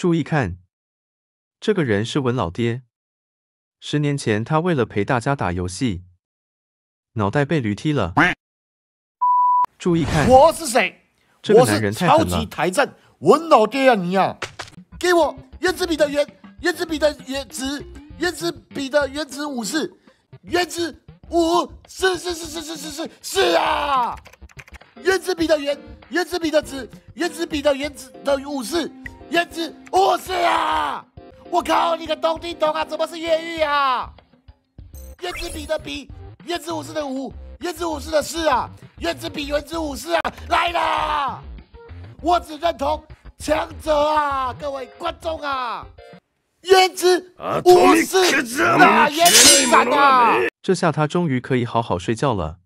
注意看，这个人是文老爹。十年前，他为了陪大家打游戏，脑袋被驴踢了。注意看，我是谁？这个男人太超了。台战文老爹啊你啊！给我原子笔的原，原子笔的原子，原子笔的原子武士，原子武是是是是是是是是啊！原子笔的原，原子笔的子，原子笔的原子的武士，原子武士啊！我靠，你个懂听懂啊？怎么是越狱啊？原子笔的笔，原子武士的武，原子武士的士啊，原子笔原子武士啊，来啦！我只认同强者啊，各位观众啊，原子武士啊，原子斩啊！这下他终于可以好好睡觉了。